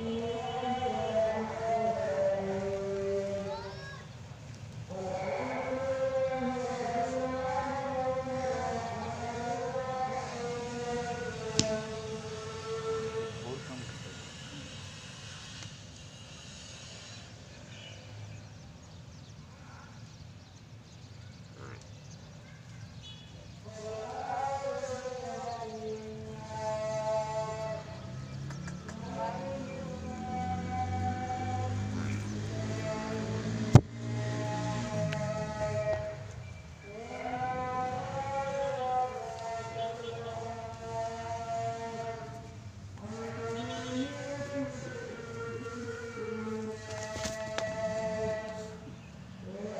Mm-hmm.